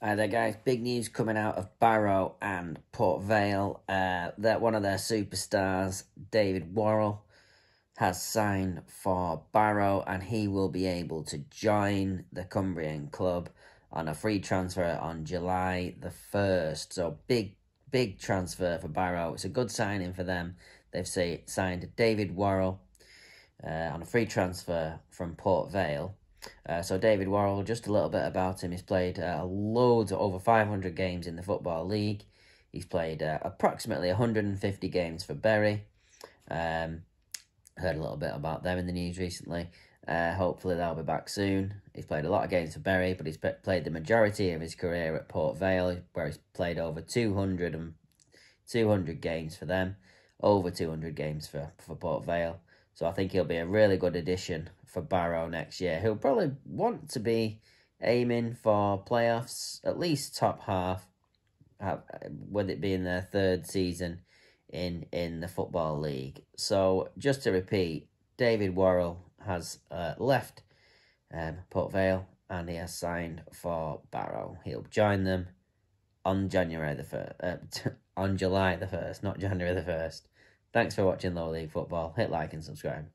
Hi there, guys. Big news coming out of Barrow and Port Vale. Uh, that one of their superstars, David Worrall, has signed for Barrow, and he will be able to join the Cumbrian club on a free transfer on July the first. So big, big transfer for Barrow. It's a good signing for them. They've say, signed David Worrall uh, on a free transfer from Port Vale. Uh, so David Worrall, just a little bit about him. He's played uh, loads, over 500 games in the Football League. He's played uh, approximately 150 games for Bury. Um, heard a little bit about them in the news recently. Uh, hopefully they'll be back soon. He's played a lot of games for Bury, but he's played the majority of his career at Port Vale, where he's played over 200, and, 200 games for them, over 200 games for, for Port Vale. So I think he'll be a really good addition for Barrow next year. He'll probably want to be aiming for playoffs, at least top half, with it being their third season in in the football league. So just to repeat, David Worrall has uh, left um, Port Vale and he has signed for Barrow. He'll join them on January the first, uh, on July the first, not January the first. Thanks for watching Lower League Football. Hit like and subscribe.